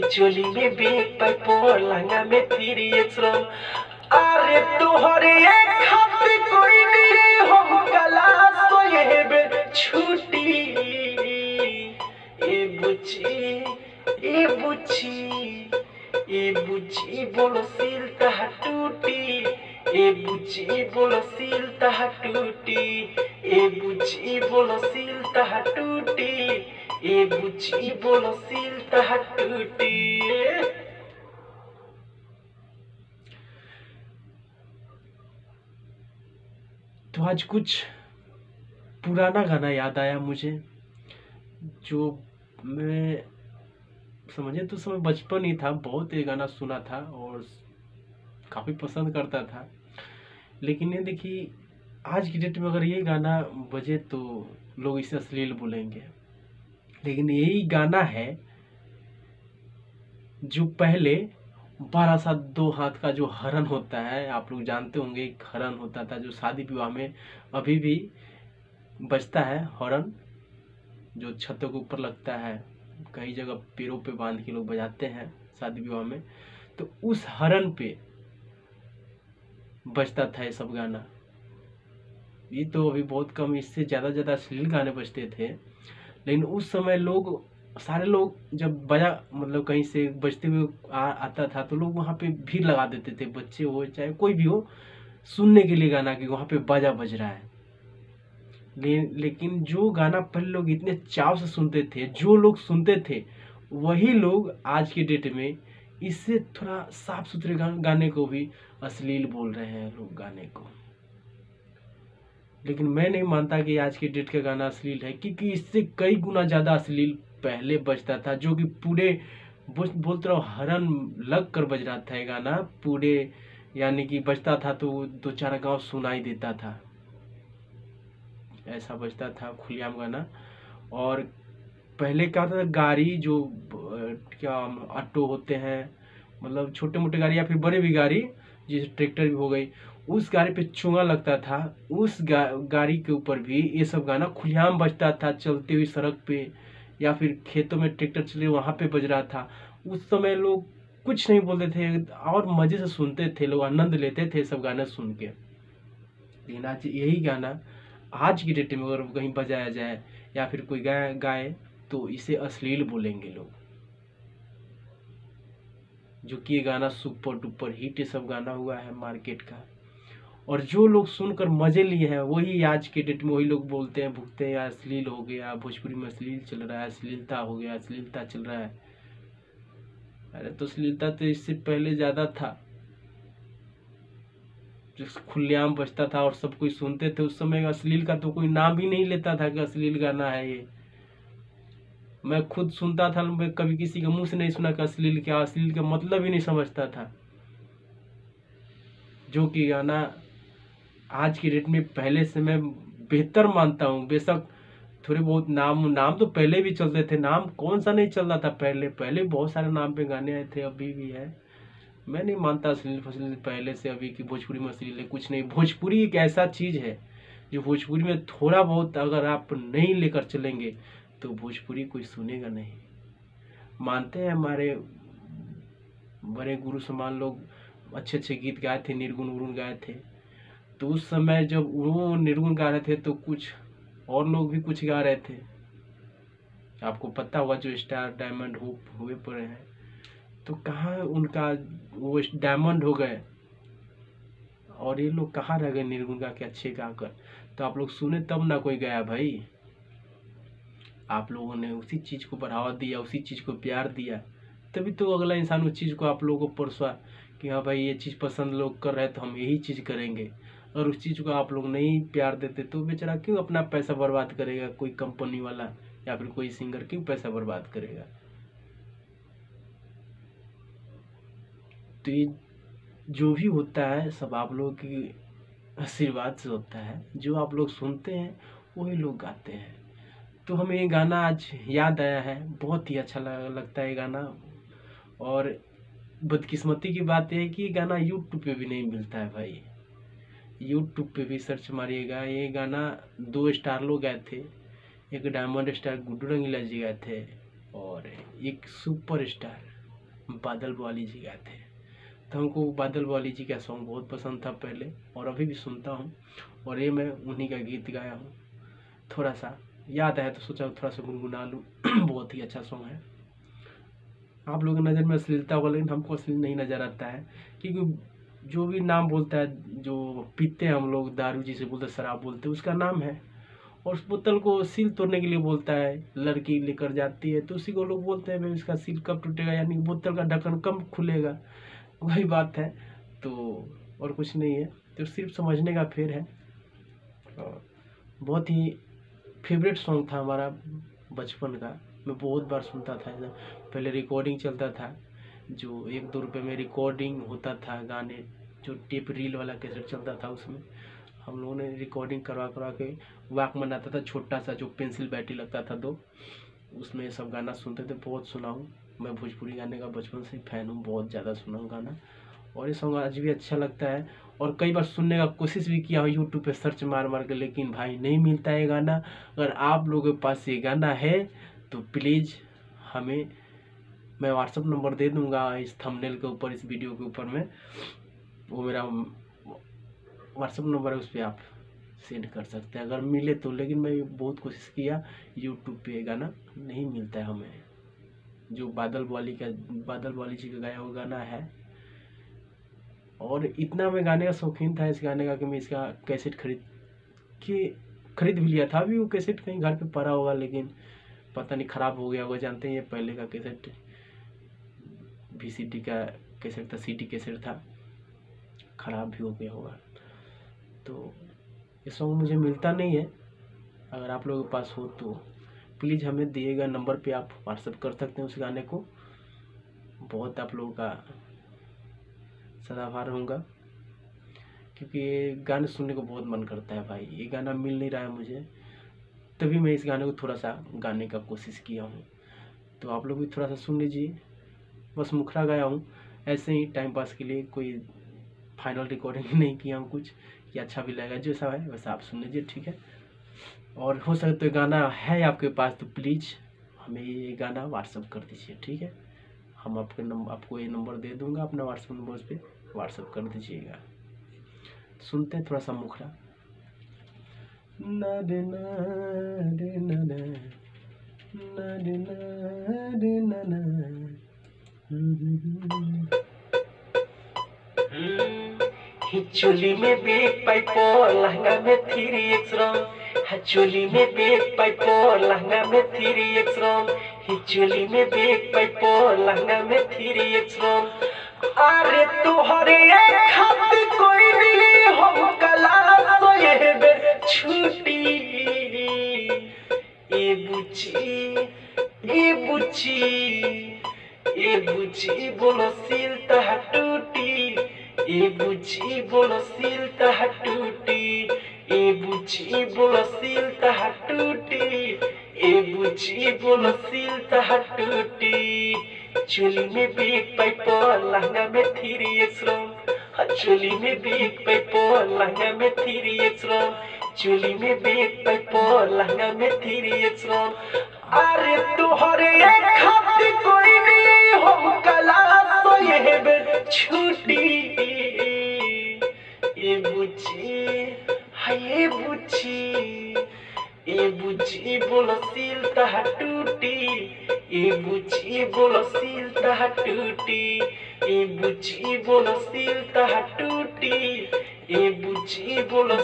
चोली में बेग पाई पोर लंगा में तेरी श्रम अरे तोहरे एक खातिर कोई नहीं हम कला सोए बे छुट्टी ए बुची ए बुची ए बुची बोलो सिल तह टूटी ए बुची बोलो सिल तह टूटी ए बुची तो आज कुछ पुराना गाना याद आया मुझे, जो मैं, समझे तो समय बचपन ही था, बहुत ये गाना सुना था और काफ़ी पसंद करता था। लेकिन ये देखिए, आज की डेट में अगर ये गाना बजे तो लोग इसे अश्लील बोलेंगे। लेकिन यही गाना है जो पहले बारह सात दो हाथ का जो हरण होता है, आप लोग जानते होंगे एक हरण होता था जो शादी विवाह में अभी भी बजता है हॉर्न जो छतों के ऊपर लगता है, कई जगह पेड़ों पे बाँध के लोग बजाते हैं शादी विवाह में तो उस हरण पे बजता था ये सब गाना। ये तो अभी बहुत कम, इससे ज़्यादा ज़्यादा अश्लील गाने बजते थे। लेकिन उस समय लोग सारे लोग जब बजा मतलब कहीं से बजते हुए आ, आता था तो लोग वहाँ पे भीड़ लगा देते थे बच्चे हो चाहे कोई भी हो सुनने के लिए गाना कि वहाँ पे बाजा बज रहा है। ले, लेकिन जो गाना पहले लोग इतने चाव से सुनते थे जो लोग सुनते थे वही लोग आज के डेट में इससे थोड़ा साफ़ सुथरे गाने को भी अश्लील बोल रहे हैं लोग गाने को। लेकिन मैं नहीं मानता कि आज के डेट का गाना अश्लील है, क्योंकि इससे कई गुना ज़्यादा अश्लील पहले बजता था, जो कि पूरे बोलते रहो, हरन लग कर बज रहा था ये गाना। पूरे यानी कि बजता था तो दो चार गाँव सुनाई देता था। ऐसा बजता था खुलियाम गाना। और पहले क्या था, गाड़ी जो क्या, ऑटो होते हैं मतलब छोटे मोटे गाड़ी या फिर बड़े भी गाड़ी जैसे ट्रैक्टर भी हो गई उस गाड़ी पे चुंगा लगता था उस गा, गाड़ी के ऊपर भी ये सब गाना खुलियाम बजता था चलते हुए सड़क पे या फिर खेतों में ट्रैक्टर चले वहाँ पे बज रहा था। उस समय लोग कुछ नहीं बोलते थे और मज़े से सुनते थे लोग आनंद लेते थे सब गाने सुन के। लेकिन आज यही गाना आज की डेट में अगर कहीं बजाया जाए या फिर कोई गाय गाए तो इसे अश्लील बोलेंगे लोग। जो कि ये गाना सुपर डुपर हिट ये सब गाना हुआ है मार्केट का। और जो लोग सुनकर मज़े लिए हैं, वही आज के डेट में वही लोग बोलते हैं, भुगते हैं, अश्लील हो गया, भोजपुरी में अश्लील चल रहा है, अश्लीलता हो गया, अश्लीलता चल रहा है। अरे तो अश्लीलता तो इससे पहले ज़्यादा था। जो खुलेआम बजता था और सब कोई सुनते थे, उस समय अश्लील का तो कोई नाम ही नहीं लेता था कि अश्लील गाना है ये। मैं खुद सुनता था, मैं कभी किसी के मुँह से नहीं सुना कि अश्लील क्या, अश्लील का मतलब ही नहीं समझता था। जो कि गाना आज की डेट में पहले से मैं बेहतर मानता हूँ। बेशक थोड़े बहुत नाम नाम तो पहले भी चलते थे। नाम कौन सा नहीं चल रहा था पहले? पहले बहुत सारे नाम पे गाने आए थे, अभी भी है। मैं नहीं मानता अश्लील फसलील पहले से, अभी कि भोजपुरी में अश्लील है कुछ नहीं। भोजपुरी एक ऐसा चीज़ है, जो भोजपुरी में थोड़ा बहुत अगर आप नहीं लेकर चलेंगे तो भोजपुरी कोई सुनेगा नहीं। मानते हैं हमारे बड़े गुरु समान लोग अच्छे अच्छे गीत गाए थे, निर्गुण उर्गुण गाए थे। तो उस समय जब वो निर्गुण गा रहे थे तो कुछ और लोग भी कुछ गा रहे थे। आपको पता हुआ जो स्टार डायमंड हो, हुए पड़े हैं। तो कहाँ उनका वो डायमंड हो गए? और ये लोग कहाँ रह गए निर्गुण गा के अच्छे गाकर तो आप लोग सुने तब ना कोई गया भाई। आप लोगों ने उसी चीज़ को बढ़ावा दिया, उसी चीज़ को प्यार दिया। तभी तो अगला इंसान उस चीज़ को आप लोगों को परसवा कि हाँ भाई ये चीज़ पसंद लोग कर रहे तो हम यही चीज़ करेंगे। और उस चीज़ को आप लोग नहीं प्यार देते तो बेचारा क्यों अपना पैसा बर्बाद करेगा? कोई कंपनी वाला या फिर कोई सिंगर क्यों पैसा बर्बाद करेगा? तो ये जो भी होता है, सब आप लोगों की आशीर्वाद से होता है। जो आप लोग सुनते हैं, वही लोग गाते हैं। तो हमें ये गाना आज याद आया है। बहुत ही अच्छा लगता है गाना। और बदकिस्मती की बात यह है कि गाना यूट्यूब पे भी नहीं मिलता है भाई। यूट्यूब पे भी सर्च मारिएगा। ये गाना दो स्टार लोग गाए थे। एक डायमंड स्टार गुड्डू रंगीला जी गाए थे और एक सुपर स्टार बादल वाली जी गाए थे। तो हमको बादल वाली जी का सॉन्ग बहुत पसंद था पहले और अभी भी सुनता हूँ और ये मैं उन्हीं का गीत गाया हूँ। थोड़ा सा याद आया तो सोचा थोड़ा सा गुनगुना लूँ। बहुत ही अच्छा सॉन्ग है। आप लोगों की नज़र में अश्लीलता होगा लेकिन हमको अश्लील नहीं नज़र आता है। क्योंकि जो भी नाम बोलता है, जो पीते हैं हम लोग, दारू जिसे बोलते शराब बोलते हैं, उसका नाम है। और उस बोतल को सील तोड़ने के लिए बोलता है, लड़की लेकर जाती है तो उसी को लोग बोलते हैं, भाई, उसका सील कब टूटेगा? यानी बोतल का ढक्कन कब खुलेगा? वही बात है। तो और कुछ नहीं है। तो सिर्फ़ समझने का फेर है। और बहुत ही फेवरेट सॉन्ग था हमारा बचपन का। मैं बहुत बार सुनता था। पहले रिकॉर्डिंग चलता था। जो एक दो रुपये में रिकॉर्डिंग होता था गाने, जो टेप रील वाला कैसेट चलता था उसमें, हम लोगों ने रिकॉर्डिंग करवा करवा के वाक मनाता था, छोटा सा जो पेंसिल बैटरी लगता था दो, उसमें सब गाना सुनते थे, बहुत सुना हूँ। मैं भोजपुरी गाने का बचपन से फ़ैन हूँ, बहुत ज़्यादा सुना हूँ गाना। और ये सॉन्ग आज भी अच्छा लगता है। और कई बार सुनने का कोशिश भी किया हूँ यूट्यूब पे सर्च मार मार के, लेकिन भाई नहीं मिलता है गाना। अगर आप लोगों के पास ये गाना है तो प्लीज़ हमें मैं व्हाट्सअप नंबर दे दूँगा इस थंबनेल के ऊपर, इस वीडियो के ऊपर में। वो मेरा व्हाट्सअप नंबर है, उस पर आप सेंड कर सकते हैं। अगर मिले तो लेकिन मैं बहुत कोशिश किया यूट्यूब पे गाना नहीं मिलता है हमें। जो बादल वाली का, बादल वाली जी का गाया हुआ गाना है। और इतना मैं गाने का शौकीन था इस गाने का कि मैं इसका कैसेट खरीद के, खरीद भी लिया था। अभी वो कैसेट कहीं घर पे पड़ा होगा, लेकिन पता नहीं ख़राब हो गया होगा, जानते हैं ये पहले का कैसेट वी का कैसेट था सी कैसेट था। ख़राब भी हो गया होगा। तो ये सॉन्ग मुझे मिलता नहीं है। अगर आप लोगों के पास हो तो प्लीज़ हमें दिएगा नंबर पे आप व्हाट्सअप कर सकते हैं उस गाने को। बहुत आप लोगों का सदाभार होगा क्योंकि ये गाने सुनने को बहुत मन करता है भाई। ये गाना मिल नहीं रहा है मुझे। तभी मैं इस गाने को थोड़ा सा गाने का कोशिश किया हूँ। तो आप लोग भी थोड़ा सा सुन लीजिए। बस मुखरा गया हूँ। ऐसे ही टाइम पास के लिए कोई फाइनल रिकॉर्डिंग नहीं किया हूँ कुछ, कि अच्छा भी लगेगा जैसा है, वैसा आप सुन लीजिए, ठीक है? और हो सके तो गाना है आपके पास तो प्लीज़ हमें ये गाना व्हाट्सअप कर दीजिए, ठीक है? हम आपके नंबर आपको ये नंबर दे दूँगा, अपना व्हाट्सअप नंबर पर व्हाट्सअप कर दीजिएगा। सुनते हैं थोड़ा सा मुखरा। ना। चोली में बेग पाइपो लहंगा में थ्री एक्स रंग चोली में बेग पाइपो लहंगा में थ्री एक्स रंग चोली में बेग पाइपो लहंगा में थ्री एक्स रंग अरे तुहरे खातिर कोई नहीं हम कला सोए बे छुट्टी। ए बुची ए बुची। बुची बोलो सिल तह टूटी। ए बुची बोलो सिल तह टूटी। ए बुची बोलो सिल तह टूटी। ए बुची बोलो सिल तह टूटी। चोली में बेग पाइपो लहंगा में थ्री एक्स चोली में बेग पाइपो लहंगा में थ्री एक्स चोली में बेग पाइपो लहंगा में थ्री एक्स अरे तुहरे खातिर कोई नहीं हम कला तो ये बे छुट्टी ए बुची हाय बुची ए बुची बोलो सिल तह टूटी ए बुची बोलो सिल तह टूटी ए बुची बोलो